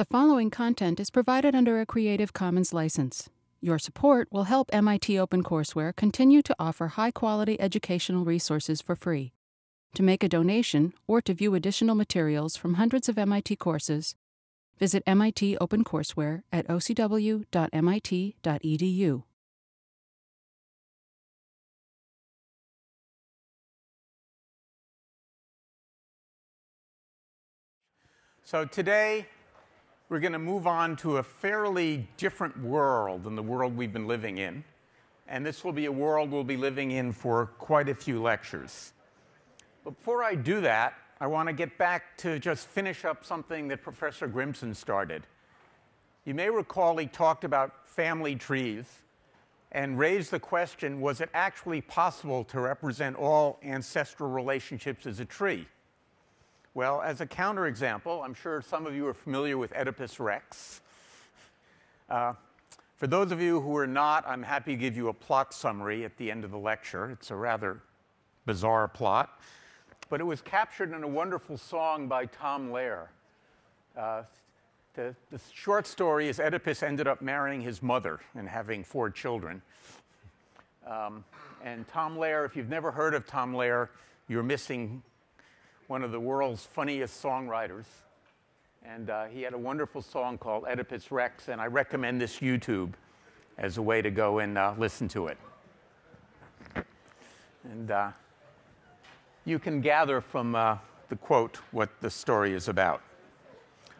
The following content is provided under a Creative Commons license. Your support will help MIT OpenCourseware continue to offer high quality educational resources for free. To make a donation or to view additional materials from hundreds of MIT courses, visit MIT OpenCourseware at ocw.mit.edu. So today, we're going to move on to a fairly different world than the world we've been living in. And this will be a world we'll be living in for quite a few lectures. But before I do that, I want to get back to just finish up something that Professor Grimson started. You may recall he talked about family trees and raised the question was it actually possible to represent all ancestral relationships as a tree? Well, as a counterexample, I'm sure some of you are familiar with Oedipus Rex. Uh, for those of you who are not, I'm happy to give you a plot summary at the end of the lecture. It's a rather bizarre plot, but it was captured in a wonderful song by Tom Lehrer. Uh, the, the, short story is Oedipus ended up marrying his mother and having four children. Um, and Tom Lehrer, if you've never heard of Tom Lehrer, you're missing one of the world's funniest songwriters. And uh, he had a wonderful song called Oedipus Rex, and I recommend this YouTube as a way to go and uh, listen to it. And uh, you can gather from uh, the quote what the story is about.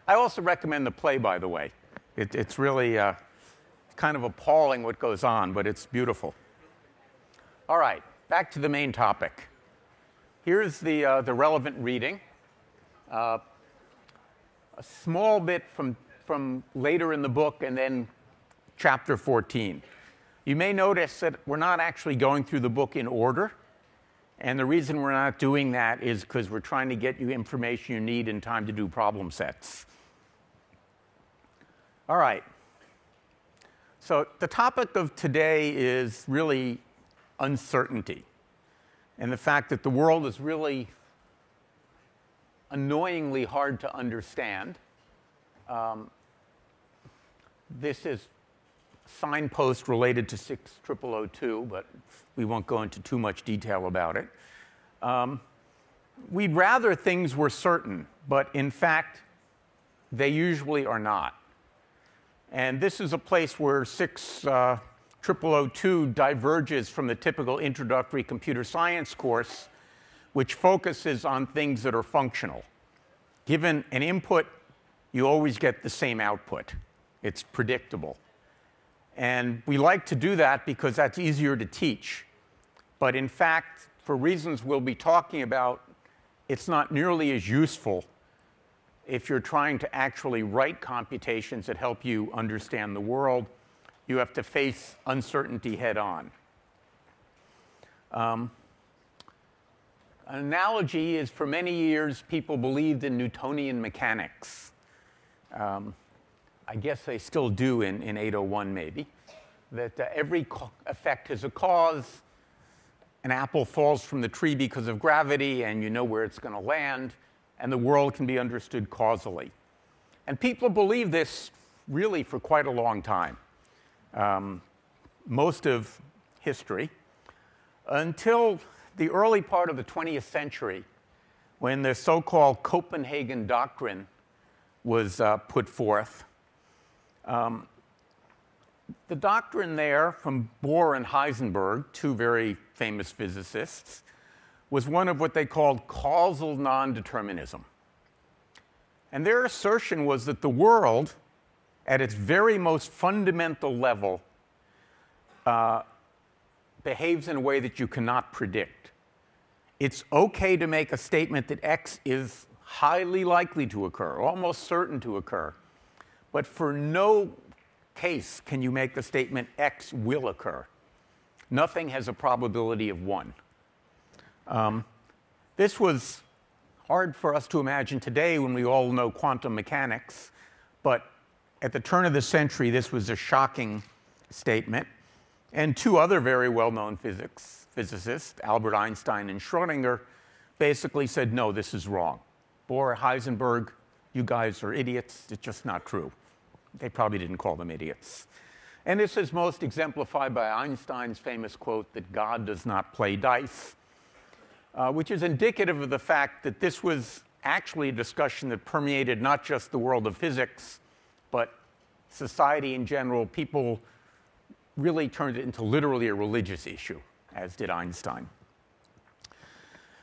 I also recommend the play, by the way. It, it's really uh, kind of appalling what goes on, but it's beautiful. All right, back to the main topic. Here's the, uh, the relevant reading. Uh, a small bit from, from later in the book and then chapter 14. You may notice that we're not actually going through the book in order. And the reason we're not doing that is because we're trying to get you information you need in time to do problem sets. All right. So the topic of today is really uncertainty and the fact that the world is really annoyingly hard to understand. Um, this is signpost related to 6002, but we won't go into too much detail about it. Um, we'd rather things were certain, but in fact, they usually are not. And this is a place where 6 uh, 0002 diverges from the typical introductory computer science course, which focuses on things that are functional. Given an input, you always get the same output. It's predictable. And we like to do that because that's easier to teach. But in fact, for reasons we'll be talking about, it's not nearly as useful if you're trying to actually write computations that help you understand the world you have to face uncertainty head on. Um, an analogy is for many years, people believed in Newtonian mechanics. Um, I guess they still do in, in 801, maybe, that uh, every effect has a cause. An apple falls from the tree because of gravity, and you know where it's going to land, and the world can be understood causally. And people believe this really for quite a long time um, most of history until the early part of the 20th century when the so called Copenhagen Doctrine was uh, put forth. Um, the doctrine there from Bohr and Heisenberg, two very famous physicists, was one of what they called causal non determinism. And their assertion was that the world at its very most fundamental level, uh, behaves in a way that you cannot predict. It's okay to make a statement that X is highly likely to occur, almost certain to occur. But for no case can you make the statement X will occur. Nothing has a probability of one. Um, this was hard for us to imagine today when we all know quantum mechanics, but at the turn of the century, this was a shocking statement. And two other very well known physics, physicists, Albert Einstein and Schrodinger, basically said, no, this is wrong. Bohr, Heisenberg you guys are idiots. It's just not true. They probably didn't call them idiots. And this is most exemplified by Einstein's famous quote that God does not play dice, uh, which is indicative of the fact that this was actually a discussion that permeated not just the world of physics, but society in general. People really turned it into literally a religious issue, as did Einstein.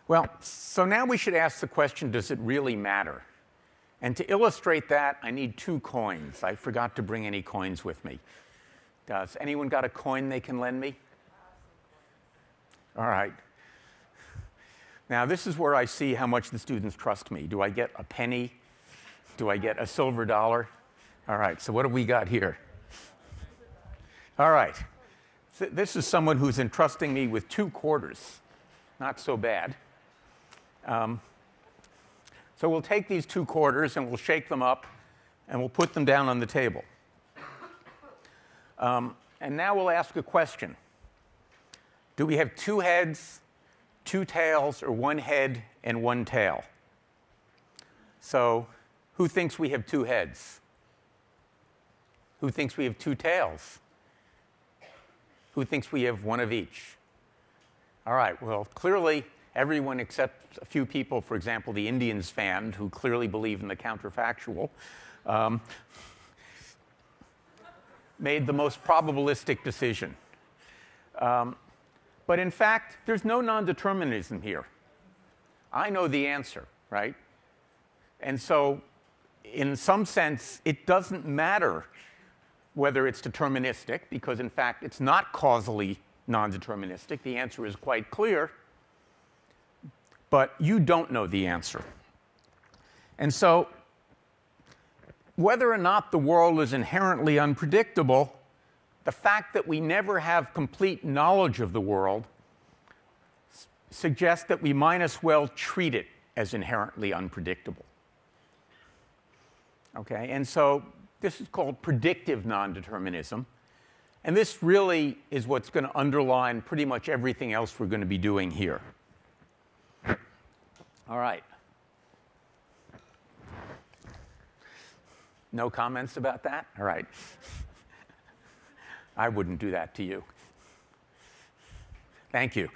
Well, so now we should ask the question does it really matter? And to illustrate that, I need two coins. I forgot to bring any coins with me. Does anyone got a coin they can lend me? All right. Now, this is where I see how much the students trust me. Do I get a penny? Do I get a silver dollar? All right, so what have we got here? All right. This is someone who's entrusting me with two quarters. Not so bad. Um, so we'll take these two quarters and we'll shake them up and we'll put them down on the table. Um, and now we'll ask a question Do we have two heads, two tails, or one head and one tail? So, who thinks we have two heads? Who thinks we have two tails? Who thinks we have one of each? All right, well, clearly everyone except a few people, for example, the Indians fan, who clearly believe in the counterfactual, um, made the most probabilistic decision. Um, but in fact, there's no non determinism here. I know the answer, right? And so, in some sense, it doesn't matter whether it's deterministic, because in fact, it's not causally non deterministic. The answer is quite clear but you don't know the answer. And so, whether or not the world is inherently unpredictable, the fact that we never have complete knowledge of the world suggests that we might as well treat it as inherently unpredictable. Okay, and so this is called predictive non-determinism. And this really is what's going to underline pretty much everything else we're going to be doing here. All right. No comments about that? All right. I wouldn't do that to you. Thank you.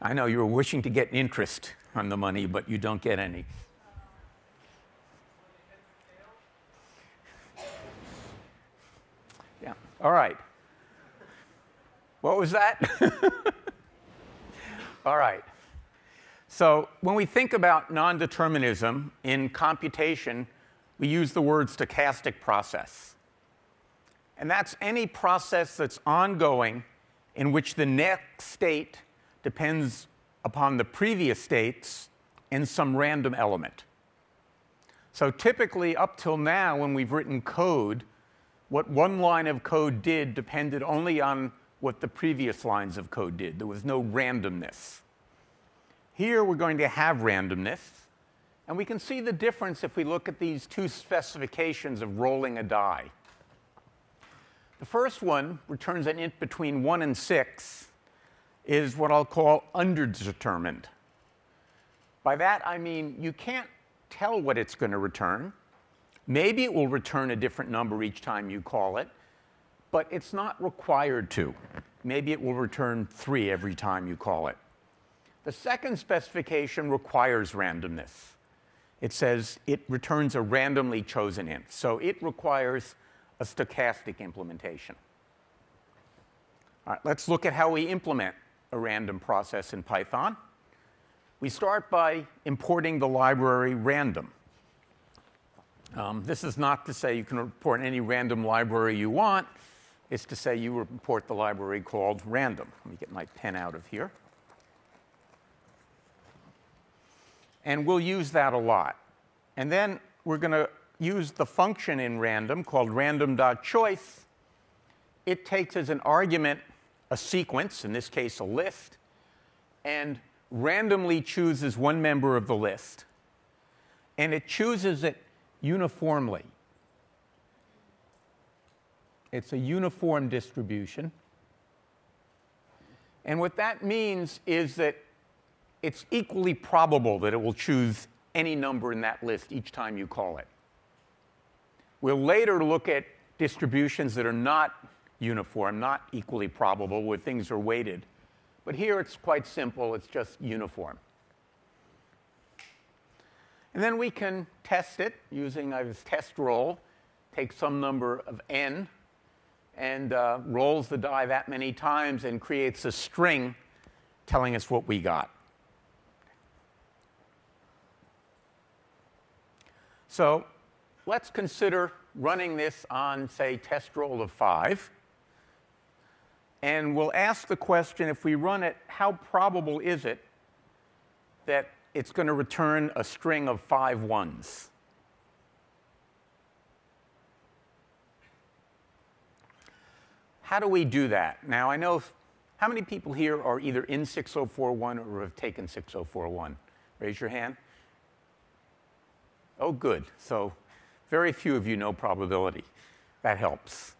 I know you were wishing to get interest on the money, but you don't get any. Yeah. All right. What was that? All right. So when we think about non-determinism in computation, we use the word stochastic process. And that's any process that's ongoing in which the next state depends upon the previous states and some random element. So typically, up till now, when we've written code, what one line of code did depended only on what the previous lines of code did. There was no randomness. Here we're going to have randomness. And we can see the difference if we look at these two specifications of rolling a die. The first one returns an int between 1 and 6 is what I'll call underdetermined. By that I mean you can't tell what it's going to return. Maybe it will return a different number each time you call it, but it's not required to. Maybe it will return 3 every time you call it. The second specification requires randomness. It says it returns a randomly chosen int. So it requires a stochastic implementation. All right, let's look at how we implement a random process in Python. We start by importing the library random. Um, this is not to say you can import any random library you want. It's to say you import the library called random. Let me get my pen out of here. And we'll use that a lot. And then we're going to use the function in random called random.choice. It takes as an argument a sequence, in this case a list, and randomly chooses one member of the list. And it chooses it uniformly. It's a uniform distribution. And what that means is that it's equally probable that it will choose any number in that list each time you call it. We'll later look at distributions that are not uniform, not equally probable, where things are weighted. But here it's quite simple, it's just uniform. And then we can test it using a test roll, take some number of n, and uh, rolls the die that many times and creates a string telling us what we got. So let's consider running this on, say, test roll of 5. And we'll ask the question, if we run it, how probable is it that it's going to return a string of five ones? How do we do that? Now, I know how many people here are either in 6041 or have taken 6041? Raise your hand. Oh, good. So very few of you know probability. That helps.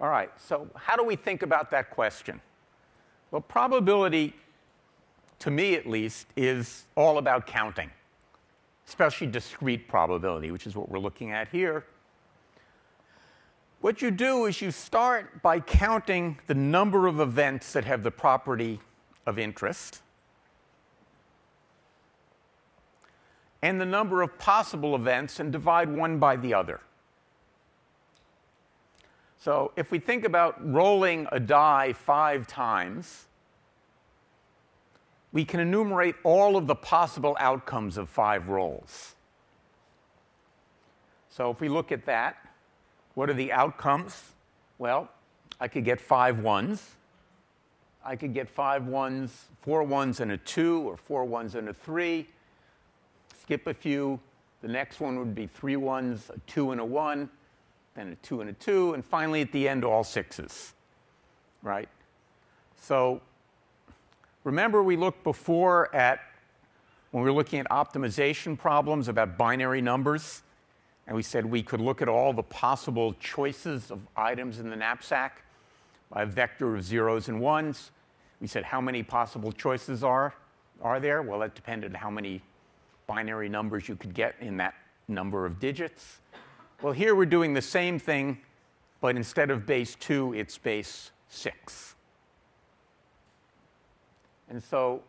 All right, so how do we think about that question? Well, probability, to me at least, is all about counting, especially discrete probability, which is what we're looking at here. What you do is you start by counting the number of events that have the property of interest. and the number of possible events and divide one by the other. So if we think about rolling a die five times, we can enumerate all of the possible outcomes of five rolls. So if we look at that, what are the outcomes? Well, I could get five ones. I could get five ones, four ones and a two, or four ones and a three skip a few. The next one would be three ones, a two and a one, then a two and a two, and finally at the end, all sixes, right? So remember we looked before at, when we were looking at optimization problems about binary numbers, and we said we could look at all the possible choices of items in the knapsack by a vector of zeros and ones. We said how many possible choices are, are there? Well, that depended on how many binary numbers you could get in that number of digits. Well, here we're doing the same thing, but instead of base 2, it's base 6. And so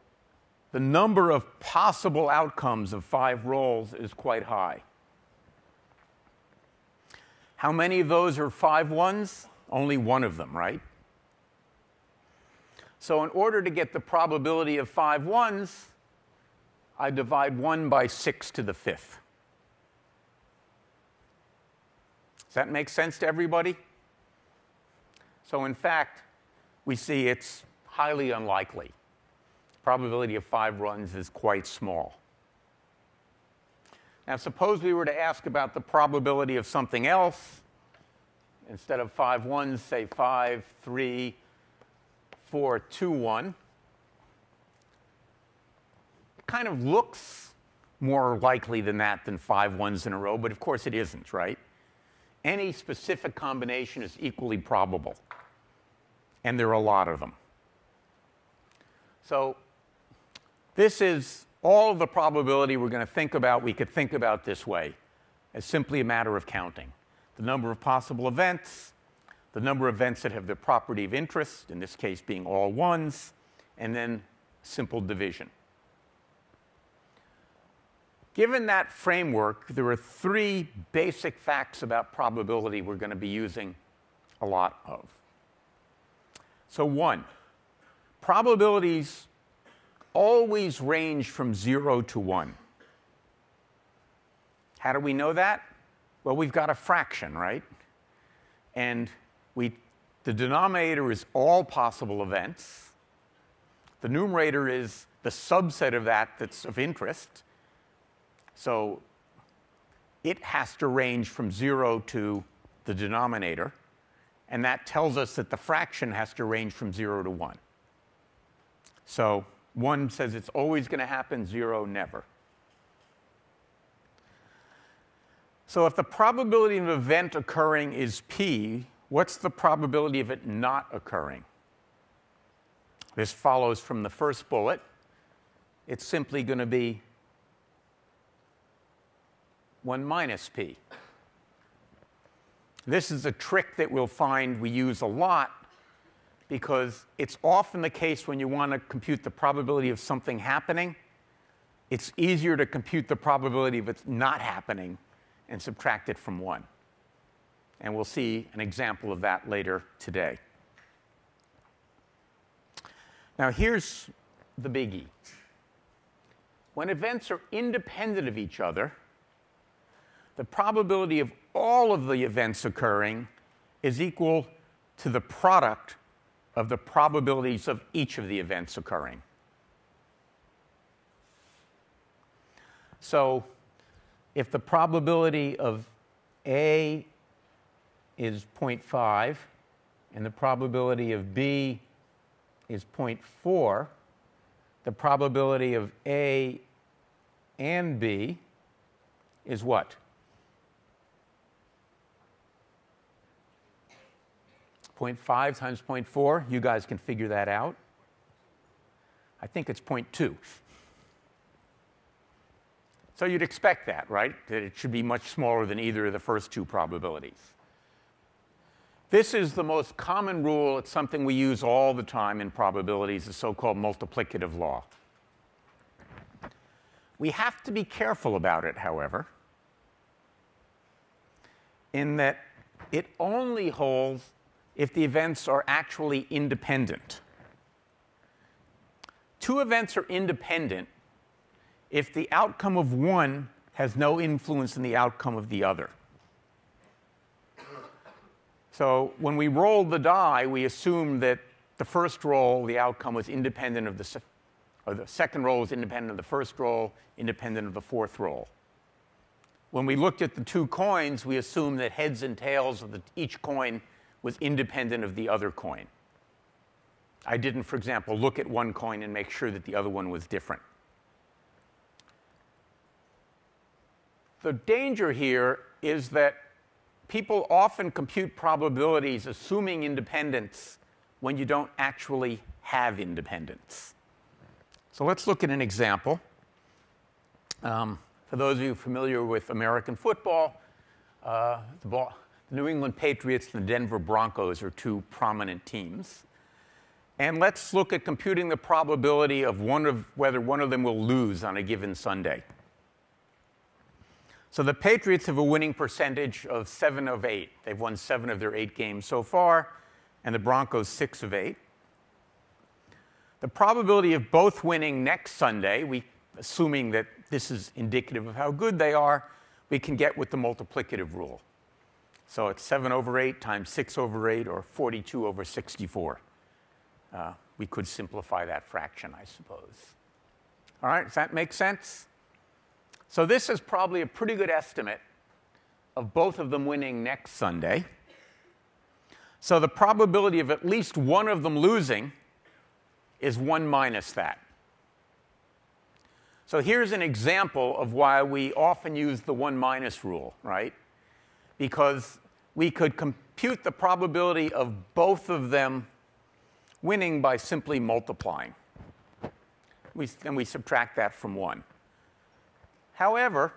the number of possible outcomes of five rolls is quite high. How many of those are five ones? Only one of them, right? So in order to get the probability of five ones, I divide 1 by 6 to the fifth. Does that make sense to everybody? So, in fact, we see it's highly unlikely. Probability of five runs is quite small. Now, suppose we were to ask about the probability of something else. Instead of five ones, say five, three, four, two, one kind of looks more likely than that than five ones in a row, but of course it isn't, right? Any specific combination is equally probable, and there are a lot of them. So this is all the probability we're going to think about, we could think about this way, as simply a matter of counting. The number of possible events, the number of events that have the property of interest, in this case being all ones, and then simple division. Given that framework, there are three basic facts about probability we're going to be using a lot of. So, one, probabilities always range from zero to one. How do we know that? Well, we've got a fraction, right? And we, the denominator is all possible events. The numerator is the subset of that that's of interest. So it has to range from zero to the denominator, and that tells us that the fraction has to range from zero to one. So one says it's always going to happen, zero never. So if the probability of an event occurring is p, what's the probability of it not occurring? This follows from the first bullet. it's simply going to be 1 minus p. This is a trick that we'll find we use a lot because it's often the case when you want to compute the probability of something happening, it's easier to compute the probability of it not happening and subtract it from 1. And we'll see an example of that later today. Now, here's the biggie. When events are independent of each other, the probability of all of the events occurring is equal to the product of the probabilities of each of the events occurring. So if the probability of A is 0.5 and the probability of B is 0.4, the probability of A and B is what? 0.5 times 0.4, you guys can figure that out. I think it's 0.2. So you'd expect that, right? That it should be much smaller than either of the first two probabilities. This is the most common rule. It's something we use all the time in probabilities, the so-called multiplicative law. We have to be careful about it, however, in that it only holds if the events are actually independent. Two events are independent if the outcome of one has no influence in the outcome of the other. So when we rolled the die, we assumed that the first roll, the outcome was independent of the, or the second roll was independent of the first roll, independent of the fourth roll. When we looked at the two coins, we assumed that heads and tails of the, each coin was independent of the other coin. I didn't, for example, look at one coin and make sure that the other one was different. The danger here is that people often compute probabilities assuming independence when you don't actually have independence. So let's look at an example. Um, for those of you familiar with American football, uh, the ball, New England Patriots and the Denver Broncos are two prominent teams. And let's look at computing the probability of one of whether one of them will lose on a given Sunday. So the Patriots have a winning percentage of 7 of 8. They've won 7 of their 8 games so far, and the Broncos 6 of 8. The probability of both winning next Sunday, we, assuming that this is indicative of how good they are, we can get with the multiplicative rule. So it's 7 over 8 times 6 over 8, or 42 over 64. Uh, we could simplify that fraction, I suppose. All right, does that make sense? So this is probably a pretty good estimate of both of them winning next Sunday. So the probability of at least one of them losing is 1 minus that. So here's an example of why we often use the 1 minus rule, right? Because we could compute the probability of both of them winning by simply multiplying. We, and we subtract that from 1. However,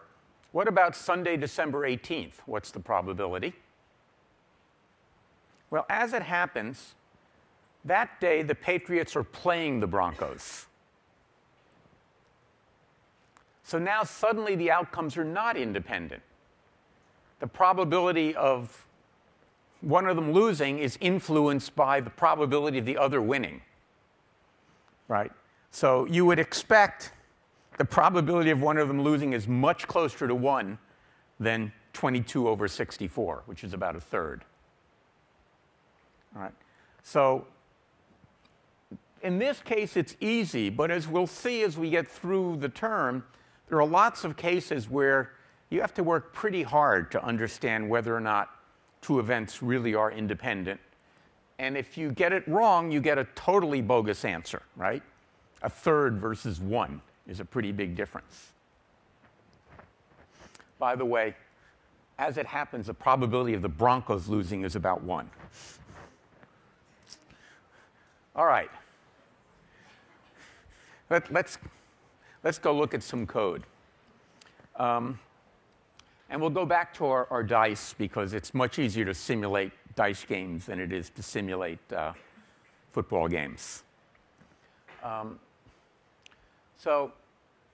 what about Sunday, December 18th? What's the probability? Well, as it happens, that day the Patriots are playing the Broncos. So now suddenly the outcomes are not independent. The probability of one of them losing is influenced by the probability of the other winning. Right? So you would expect the probability of one of them losing is much closer to 1 than 22 over 64, which is about a third. All right. So in this case, it's easy, but as we'll see as we get through the term, there are lots of cases where you have to work pretty hard to understand whether or not two events really are independent. And if you get it wrong, you get a totally bogus answer, right? A third versus one is a pretty big difference. By the way, as it happens, the probability of the Broncos losing is about one. All right. Let, us let's go look at some code. Um, and we'll go back to our, our, dice because it's much easier to simulate dice games than it is to simulate uh, football games. Um, so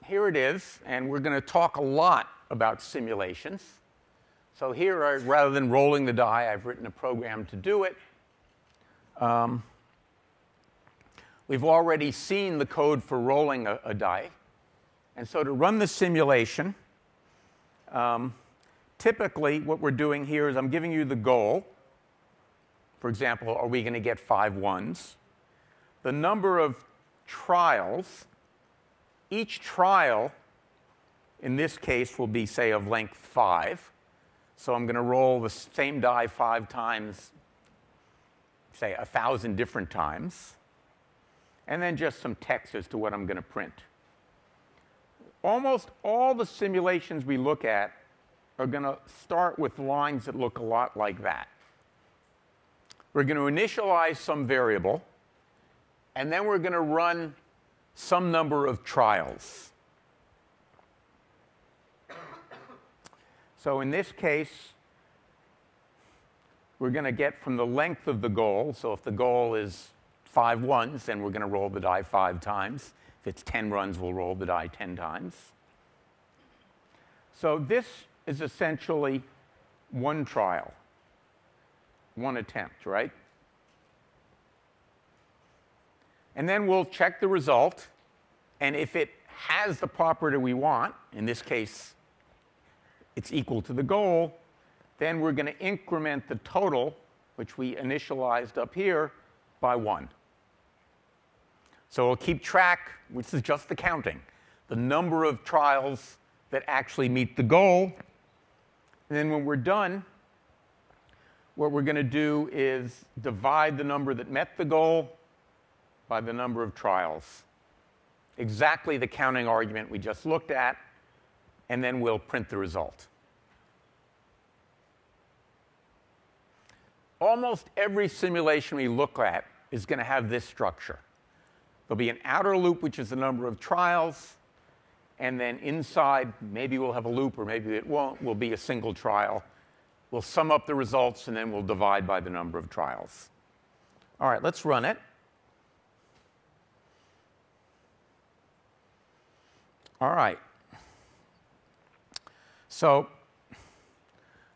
here it is, and we're going to talk a lot about simulations. So here, I, rather than rolling the die, I've written a program to do it. Um, we've already seen the code for rolling a, a die. And so to run the simulation, um, typically what we're doing here is I'm giving you the goal. For example, are we going to get five ones? The number of trials. Each trial, in this case, will be, say, of length 5. So I'm going to roll the same die five times, say, a 1,000 different times. And then just some text as to what I'm going to print. Almost all the simulations we look at are going to start with lines that look a lot like that. We're going to initialize some variable, and then we're going to run some number of trials. So in this case, we're going to get from the length of the goal. So if the goal is five ones, then we're going to roll the die five times. If it's 10 runs, we'll roll the die 10 times. So this is essentially one trial, one attempt, right? And then we'll check the result. And if it has the property we want, in this case, it's equal to the goal, then we're going to increment the total, which we initialized up here, by 1. So we'll keep track, which is just the counting, the number of trials that actually meet the goal. And then when we're done, what we're going to do is divide the number that met the goal by the number of trials. Exactly the counting argument we just looked at, and then we'll print the result. Almost every simulation we look at is going to have this structure. There'll be an outer loop, which is the number of trials, and then inside, maybe we'll have a loop or maybe it won't, will be a single trial. We'll sum up the results, and then we'll divide by the number of trials. All right, let's run it. All right. So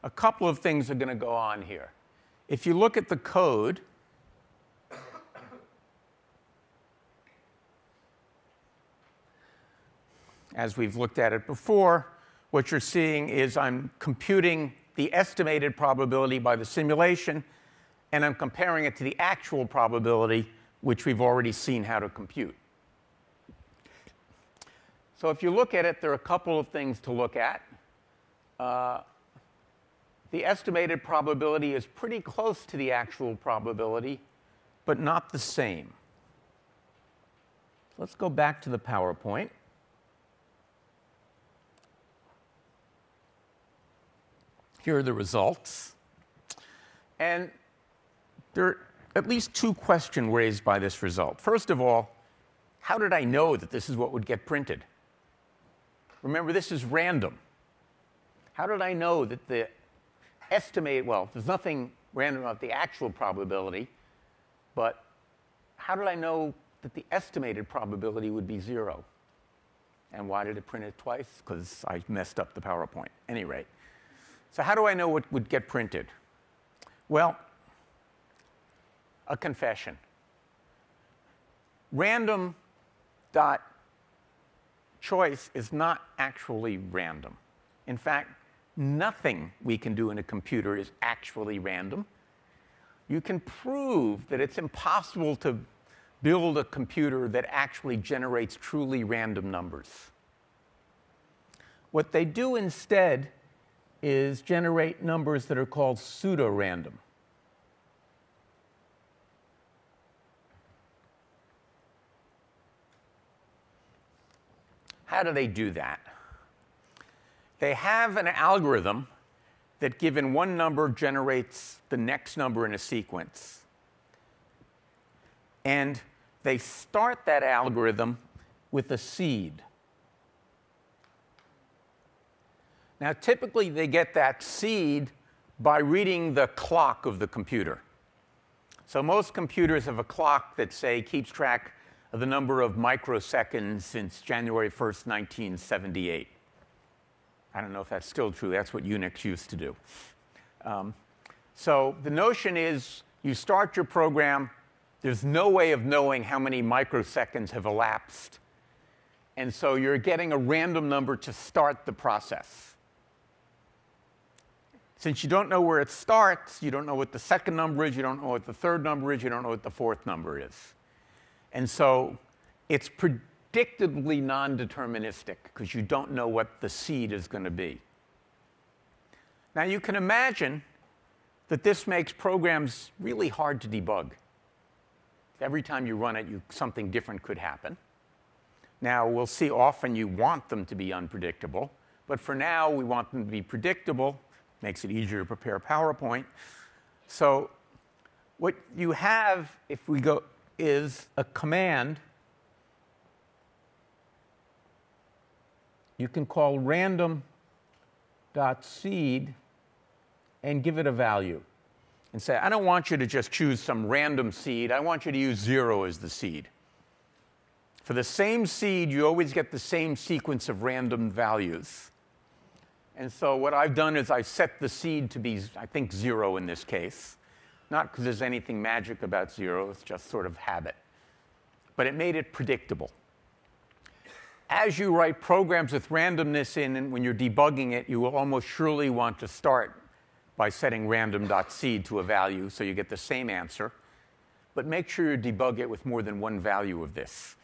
a couple of things are going to go on here. If you look at the code, as we've looked at it before, what you're seeing is I'm computing the estimated probability by the simulation, and I'm comparing it to the actual probability, which we've already seen how to compute. So if you look at it, there are a couple of things to look at. Uh, the estimated probability is pretty close to the actual probability, but not the same. Let's go back to the PowerPoint. Here are the results. And there are at least two questions raised by this result. First of all, how did I know that this is what would get printed? Remember, this is random. How did I know that the estimate, well, there's nothing random about the actual probability, but how did I know that the estimated probability would be zero? And why did it print it twice? Because I messed up the PowerPoint. Any rate. So how do I know what would get printed? Well, a confession. Random dot choice is not actually random. In fact, nothing we can do in a computer is actually random. You can prove that it's impossible to build a computer that actually generates truly random numbers. What they do instead is generate numbers that are called pseudo random. How do they do that? They have an algorithm that, given one number, generates the next number in a sequence. And they start that algorithm with a seed. Now, typically, they get that seed by reading the clock of the computer. So, most computers have a clock that, say, keeps track of the number of microseconds since January 1st, 1978. I don't know if that's still true. That's what Unix used to do. Um, so, the notion is you start your program, there's no way of knowing how many microseconds have elapsed. And so you're getting a random number to start the process. Since you don't know where it starts, you don't know what the second number is, you don't know what the third number is, you don't know what the fourth number is. And so it's predictably non deterministic because you don't know what the seed is going to be. Now you can imagine that this makes programs really hard to debug. Every time you run it, you, something different could happen. Now, we'll see often you want them to be unpredictable, but for now, we want them to be predictable Makes it easier to prepare PowerPoint. So what you have, if we go, is a command you can call random.seed and give it a value and say, I don't want you to just choose some random seed. I want you to use zero as the seed. For the same seed, you always get the same sequence of random values. And so what I've done is I set the seed to be, I think, zero in this case. Not because there's anything magic about zero, it's just sort of habit. But it made it predictable. As you write programs with randomness in, and when you're debugging it, you will almost surely want to start by setting random.seed to a value so you get the same answer. But make sure you debug it with more than one value of this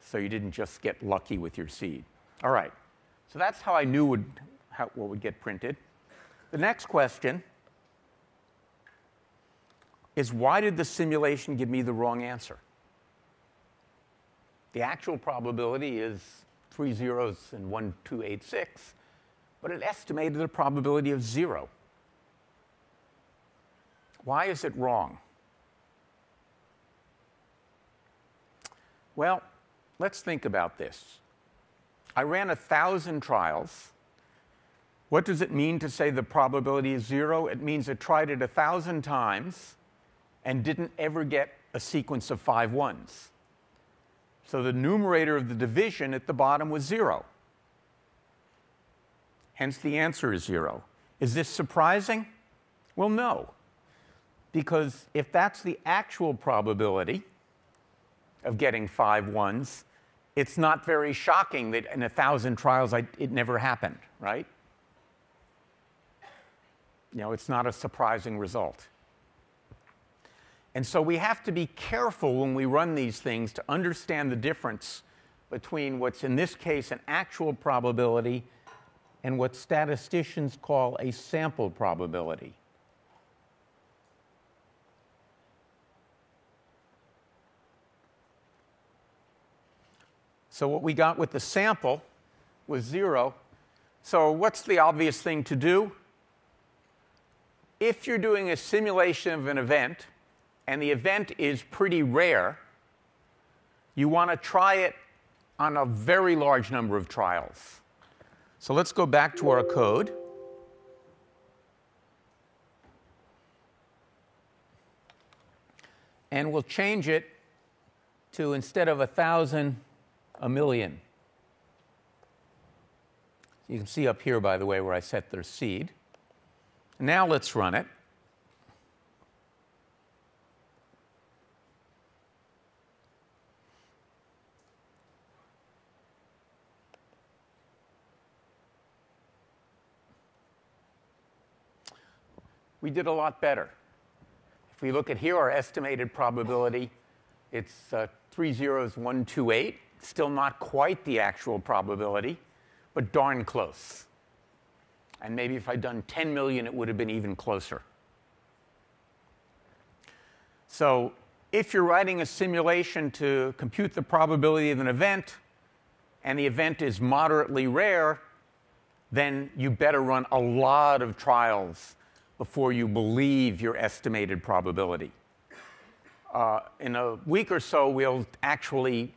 so you didn't just get lucky with your seed. All right, so that's how I knew would, how, what would get printed. The next question is why did the simulation give me the wrong answer? The actual probability is three zeros and one, two, eight, six, but it estimated a probability of zero. Why is it wrong? Well, let's think about this. I ran a thousand trials what does it mean to say the probability is zero? It means it tried it a thousand times and didn't ever get a sequence of five ones. So the numerator of the division at the bottom was zero. Hence the answer is zero. Is this surprising? Well, no. Because if that's the actual probability of getting five ones, it's not very shocking that in a thousand trials I, it never happened, right? You know, it's not a surprising result. And so we have to be careful when we run these things to understand the difference between what's in this case an actual probability and what statisticians call a sample probability. So what we got with the sample was zero. So what's the obvious thing to do? If you're doing a simulation of an event and the event is pretty rare, you want to try it on a very large number of trials. So let's go back to our code. And we'll change it to instead of a thousand, a million. You can see up here, by the way, where I set their seed. Now let's run it. We did a lot better. If we look at here, our estimated probability, it's uh, 3 zeros, 1, 2, 8. Still not quite the actual probability, but darn close. And maybe if I'd done 10 million, it would have been even closer. So if you're writing a simulation to compute the probability of an event, and the event is moderately rare, then you better run a lot of trials before you believe your estimated probability. Uh, in a week or so, we'll actually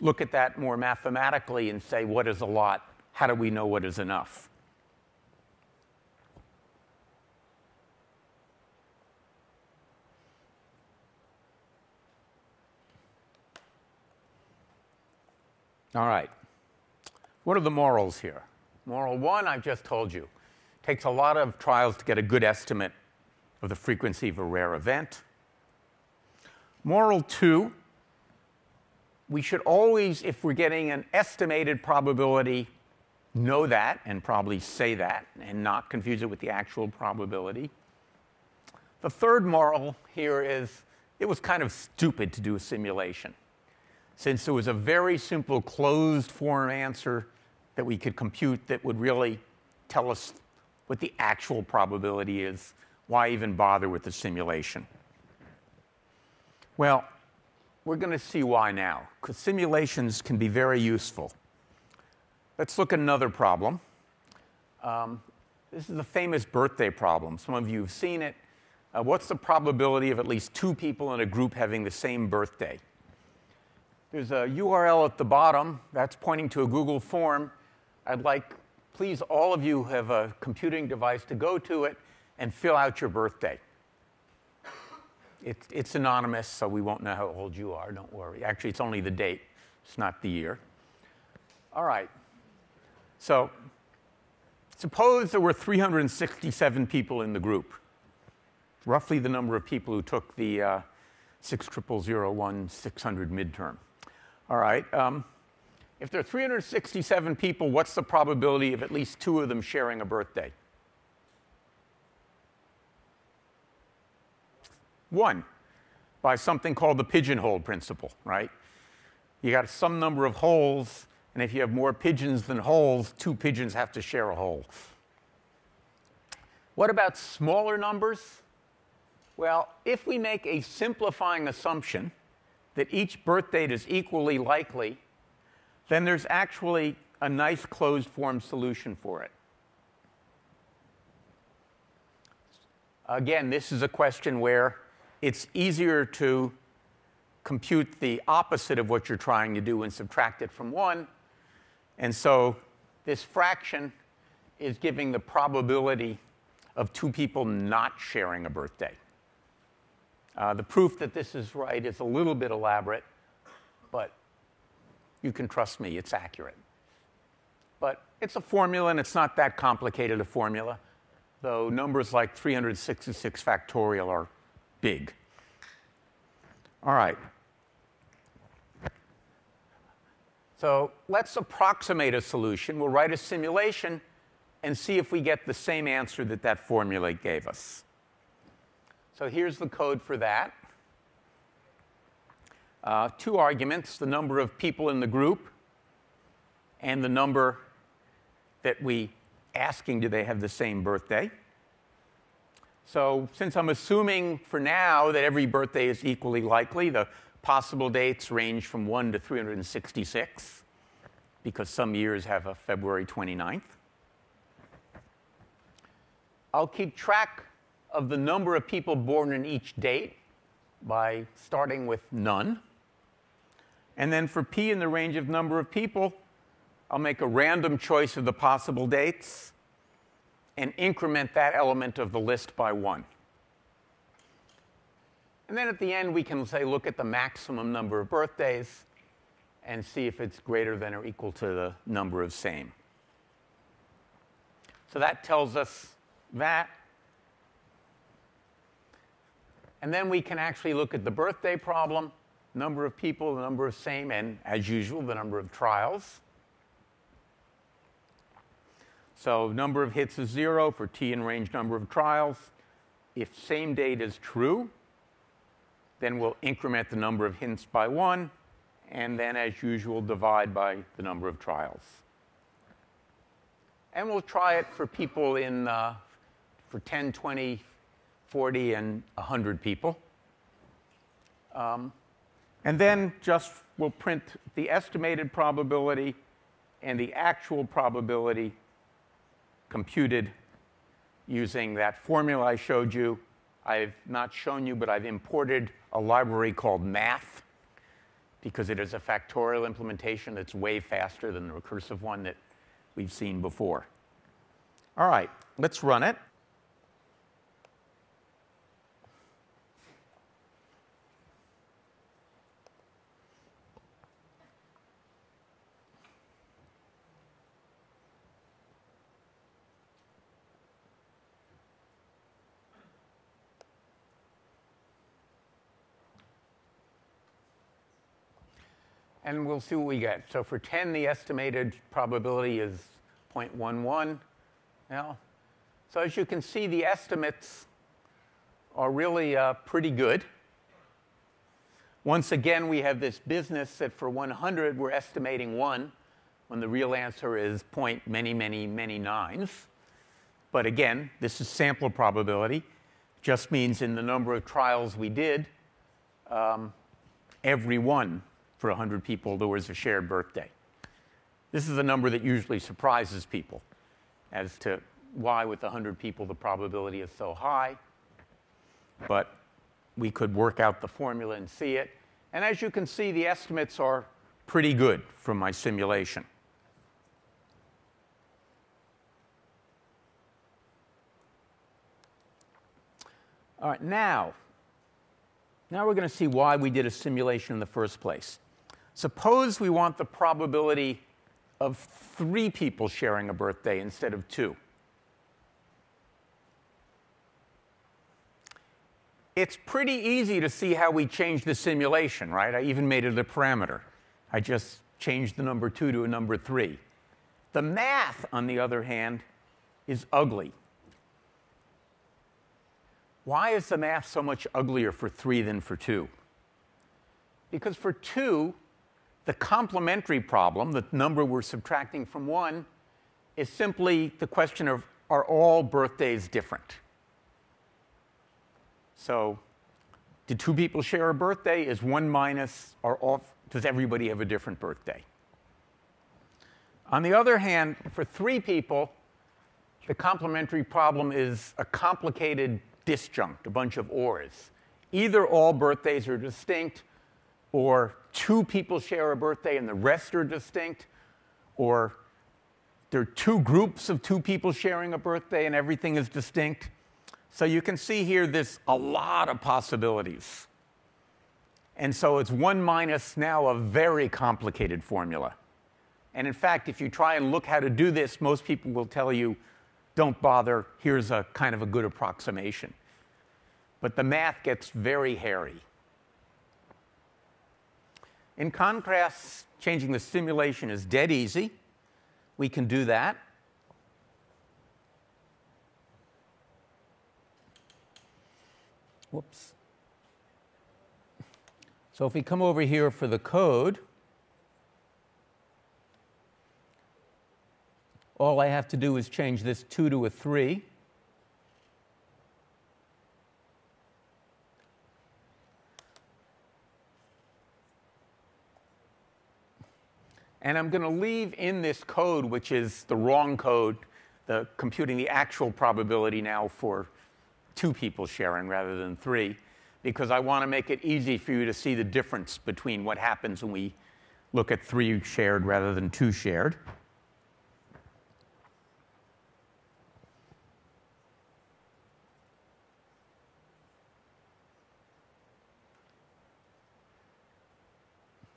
look at that more mathematically and say what is a lot? How do we know what is enough? All right. What are the morals here? Moral one, I've just told you. Takes a lot of trials to get a good estimate of the frequency of a rare event. Moral two, we should always, if we're getting an estimated probability, know that and probably say that and not confuse it with the actual probability. The third moral here is it was kind of stupid to do a simulation. Since there was a very simple closed form answer that we could compute that would really tell us what the actual probability is, why even bother with the simulation? Well, we're going to see why now, because simulations can be very useful. Let's look at another problem. Um, this is the famous birthday problem. Some of you have seen it. Uh, what's the probability of at least two people in a group having the same birthday? There's a URL at the bottom that's pointing to a Google form. I'd like, please, all of you have a computing device to go to it and fill out your birthday. It, it's anonymous, so we won't know how old you are, don't worry. Actually, it's only the date, it's not the year. All right. So, suppose there were 367 people in the group roughly the number of people who took the uh, 60001 600 midterm. All right. Um, if there are 367 people, what's the probability of at least two of them sharing a birthday? One, by something called the pigeonhole principle, right? You got some number of holes, and if you have more pigeons than holes, two pigeons have to share a hole. What about smaller numbers? Well, if we make a simplifying assumption that each birth date is equally likely, then there's actually a nice closed form solution for it. Again, this is a question where it's easier to compute the opposite of what you're trying to do and subtract it from 1. And so this fraction is giving the probability of two people not sharing a birthday. Uh, the proof that this is right is a little bit elaborate, but you can trust me, it's accurate. But it's a formula, and it's not that complicated a formula, though numbers like 366 factorial are big. All right. So let's approximate a solution. We'll write a simulation and see if we get the same answer that that formula gave us. So here's the code for that. Uh, two arguments, the number of people in the group and the number that we asking do they have the same birthday. So since I'm assuming for now that every birthday is equally likely, the possible dates range from 1 to 366 because some years have a February 29th. I'll keep track of the number of people born in each date by starting with none. And then for p in the range of number of people, I'll make a random choice of the possible dates and increment that element of the list by one. And then at the end, we can say, look at the maximum number of birthdays and see if it's greater than or equal to the number of same. So that tells us that. And then we can actually look at the birthday problem, number of people, the number of same, and as usual, the number of trials. So number of hits is zero for t in range number of trials. If same date is true, then we'll increment the number of hints by one, and then as usual, divide by the number of trials. And we'll try it for people in, uh, for 10, 20, 40 and 100 people. Um, and then just we'll print the estimated probability and the actual probability computed using that formula I showed you. I've not shown you, but I've imported a library called math because it is a factorial implementation that's way faster than the recursive one that we've seen before. All right, let's run it. And we'll see what we get. So for 10, the estimated probability is 0.11. Now, so as you can see, the estimates are really uh, pretty good. Once again, we have this business that for 100, we're estimating 1, when the real answer is point many, many, many nines. But again, this is sample probability. Just means in the number of trials we did, um, every one for 100 people, there was a shared birthday. This is a number that usually surprises people as to why, with 100 people, the probability is so high. But we could work out the formula and see it. And as you can see, the estimates are pretty good from my simulation. All right, now, now we're going to see why we did a simulation in the first place. Suppose we want the probability of three people sharing a birthday instead of two. It's pretty easy to see how we change the simulation, right? I even made it a parameter. I just changed the number 2 to a number 3. The math, on the other hand, is ugly. Why is the math so much uglier for 3 than for 2? Because for 2, the complementary problem, the number we're subtracting from 1, is simply the question of are all birthdays different? So, do two people share a birthday? Is one minus, or off, does everybody have a different birthday? On the other hand, for three people, the complementary problem is a complicated disjunct, a bunch of ors. Either all birthdays are distinct, or two people share a birthday and the rest are distinct, or there are two groups of two people sharing a birthday and everything is distinct. So you can see here there's a lot of possibilities. And so it's 1 minus now a very complicated formula. And in fact, if you try and look how to do this, most people will tell you, don't bother, here's a kind of a good approximation. But the math gets very hairy. In contrast, changing the simulation is dead easy. We can do that. Whoops. So if we come over here for the code, all I have to do is change this 2 to a 3. And I'm going to leave in this code, which is the wrong code, the computing the actual probability now for two people sharing rather than three, because I want to make it easy for you to see the difference between what happens when we look at three shared rather than two shared.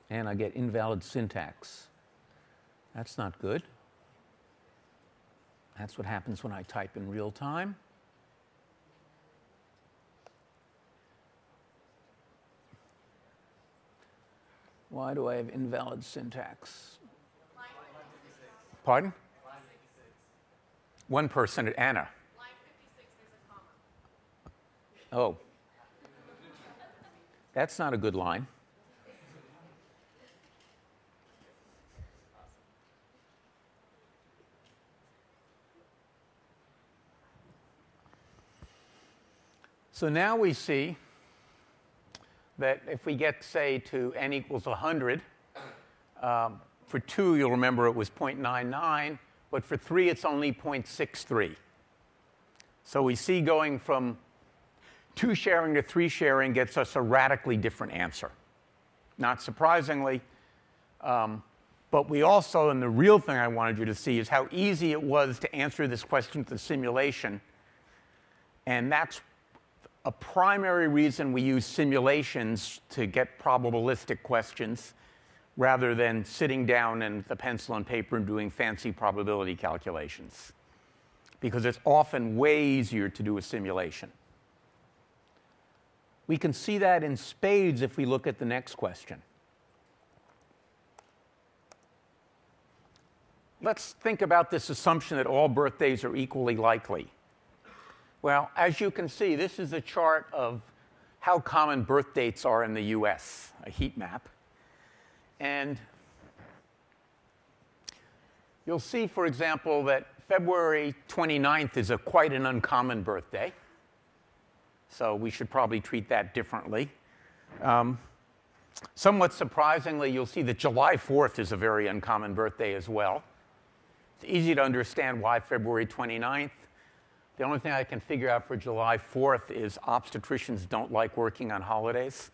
And I get invalid syntax. That's not good. That's what happens when I type in real time. Why do I have invalid syntax? Pardon? One person at Anna. Oh. That's not a good line. So now we see that if we get, say, to n equals 100, um, for 2, you'll remember it was 0.99, but for 3, it's only 0.63. So we see going from 2 sharing to 3 sharing gets us a radically different answer. Not surprisingly, um, but we also, and the real thing I wanted you to see is how easy it was to answer this question with the simulation. And that's a primary reason we use simulations to get probabilistic questions rather than sitting down and the pencil and paper and doing fancy probability calculations because it's often way easier to do a simulation. We can see that in spades if we look at the next question. let's think about this assumption that all birthdays are equally likely. Well, as you can see, this is a chart of how common birth dates are in the US, a heat map. And you'll see, for example, that February 29th is a quite an uncommon birthday. So we should probably treat that differently. Um, somewhat surprisingly, you'll see that July 4th is a very uncommon birthday as well. It's easy to understand why February 29th. The only thing I can figure out for July 4th is obstetricians don't like working on holidays.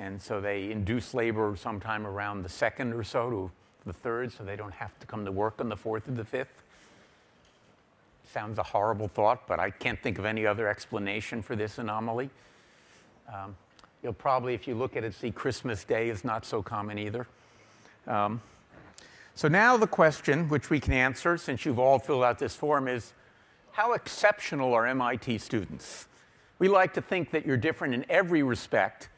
And so they induce labor sometime around the 2nd or so to the 3rd, so they don't have to come to work on the 4th or the 5th. Sounds a horrible thought, but I can't think of any other explanation for this anomaly. Um, you'll probably, if you look at it, see Christmas Day is not so common either. Um, so now the question, which we can answer since you've all filled out this form, is how exceptional are MIT students? We like to think that you're different in every respect.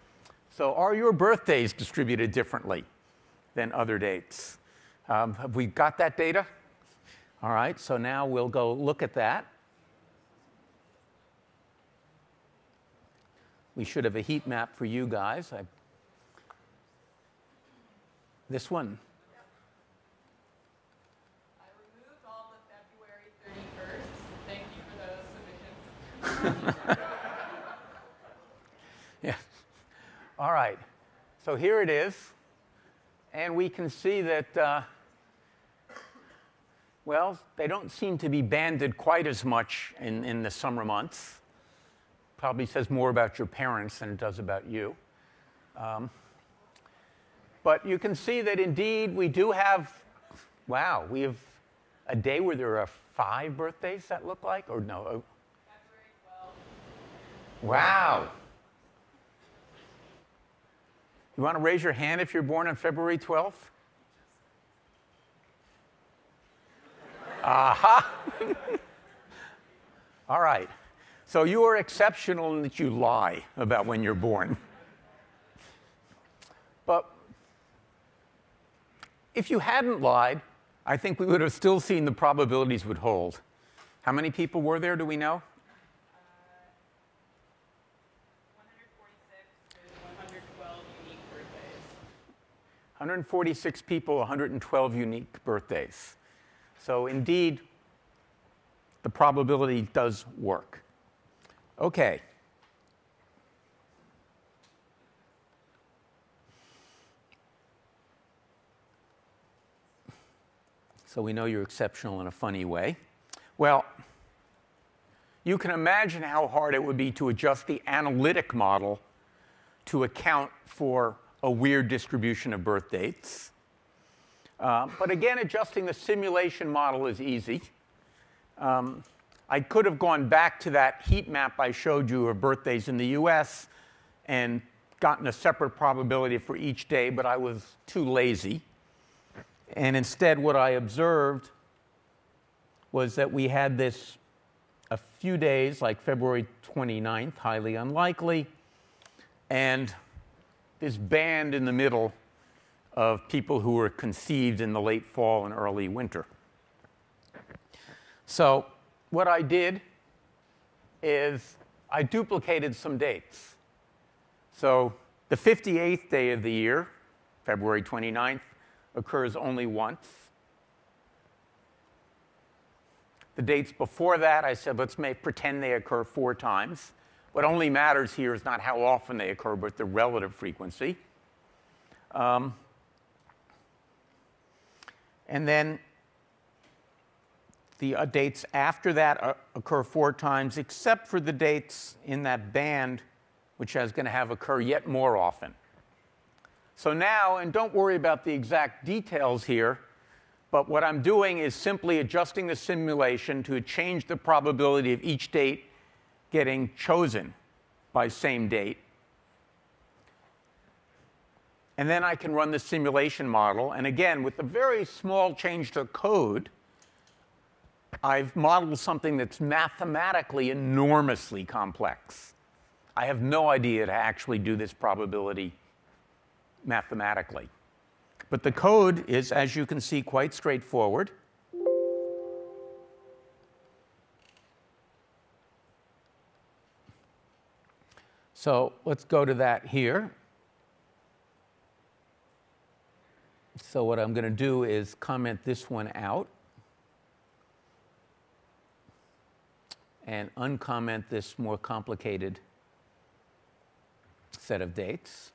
So are your birthdays distributed differently than other dates? Um, have we got that data? All right, so now we'll go look at that. We should have a heat map for you guys. I, this one. yeah. All right. So here it is. And we can see that, uh, well, they don't seem to be banded quite as much in, in the summer months. Probably says more about your parents than it does about you. Um, but you can see that indeed we do have, wow, we have a day where there are five birthdays that look like, or no, Wow. You want to raise your hand if you're born on February 12th? Aha! All right. So you are exceptional in that you lie about when you're born. But if you hadn't lied, I think we would have still seen the probabilities would hold. How many people were there, do we know? 146 people, 112 unique birthdays. So indeed, the probability does work. Okay. So we know you're exceptional in a funny way. Well, you can imagine how hard it would be to adjust the analytic model to account for a weird distribution of birth dates. Uh, but again, adjusting the simulation model is easy. Um, I could have gone back to that heat map I showed you of birthdays in the US and gotten a separate probability for each day, but I was too lazy. And instead, what I observed was that we had this a few days, like February 29th, highly unlikely, and this band in the middle of people who were conceived in the late fall and early winter. So, what I did is I duplicated some dates. So, the 58th day of the year, February 29th, occurs only once. The dates before that, I said, let's make, pretend they occur four times. What only matters here is not how often they occur, but the relative frequency. Um, and then the uh, dates after that uh, occur four times, except for the dates in that band, which is going to have occur yet more often. So now, and don't worry about the exact details here, but what I'm doing is simply adjusting the simulation to change the probability of each date getting chosen by same date. And then I can run the simulation model. And again, with a very small change to code, I've modeled something that's mathematically enormously complex. I have no idea to actually do this probability mathematically. But the code is, as you can see, quite straightforward. So let's go to that here. So what I'm going to do is comment this one out and uncomment this more complicated set of dates.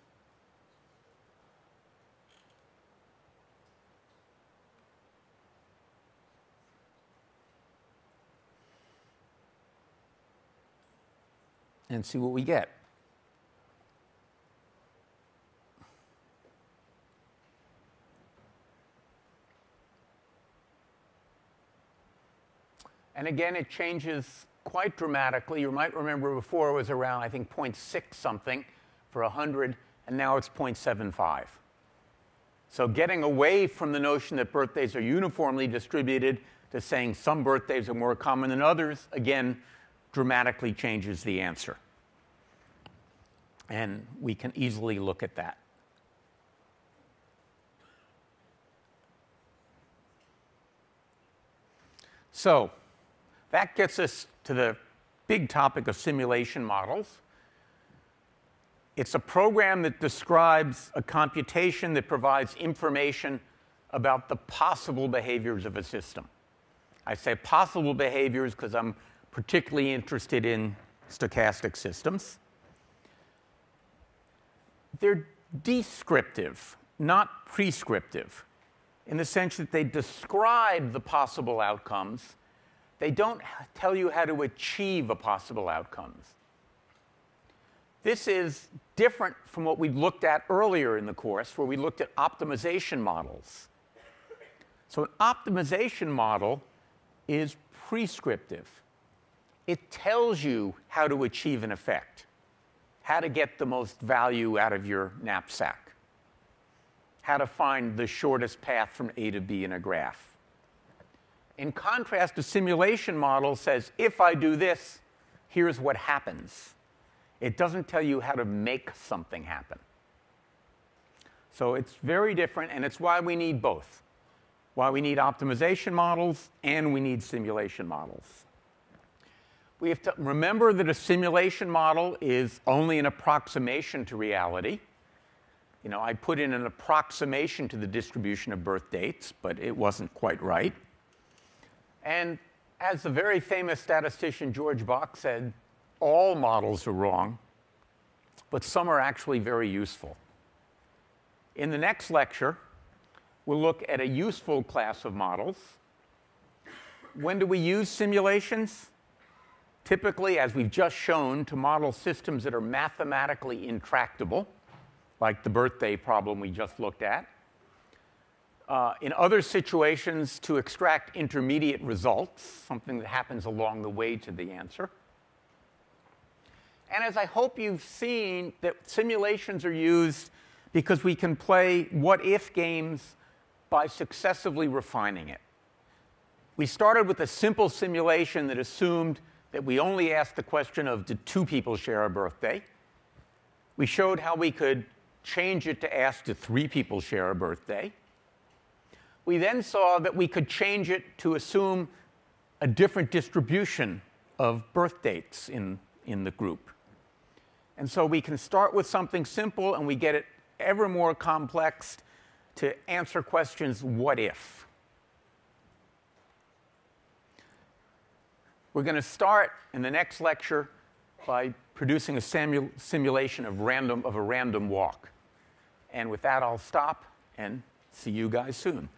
And see what we get. And again, it changes quite dramatically. You might remember before it was around, I think, 0.6 something for 100, and now it's 0.75. So getting away from the notion that birthdays are uniformly distributed to saying some birthdays are more common than others, again, dramatically changes the answer. And we can easily look at that. So, that gets us to the big topic of simulation models. It's a program that describes a computation that provides information about the possible behaviors of a system. I say possible behaviors because I'm particularly interested in stochastic systems. They're descriptive, not prescriptive, in the sense that they describe the possible outcomes they don't tell you how to achieve a possible outcomes. This is different from what we looked at earlier in the course, where we looked at optimization models. So, an optimization model is prescriptive. It tells you how to achieve an effect, how to get the most value out of your knapsack, how to find the shortest path from A to B in a graph. In contrast, a simulation model says, if I do this, here's what happens. It doesn't tell you how to make something happen. So it's very different, and it's why we need both. Why we need optimization models and we need simulation models. We have to remember that a simulation model is only an approximation to reality. You know, I put in an approximation to the distribution of birth dates, but it wasn't quite right. And as the very famous statistician George Box said, all models are wrong, but some are actually very useful. In the next lecture, we'll look at a useful class of models. When do we use simulations? Typically, as we've just shown, to model systems that are mathematically intractable, like the birthday problem we just looked at uh, in other situations to extract intermediate results, something that happens along the way to the answer. And as I hope you've seen, that simulations are used because we can play what if games by successively refining it. We started with a simple simulation that assumed that we only asked the question of did two people share a birthday? We showed how we could change it to ask do three people share a birthday? We then saw that we could change it to assume a different distribution of birth dates in, in the group. And so we can start with something simple and we get it ever more complex to answer questions what if? We're going to start in the next lecture by producing a simulation of, random, of a random walk. And with that, I'll stop and See you guys soon.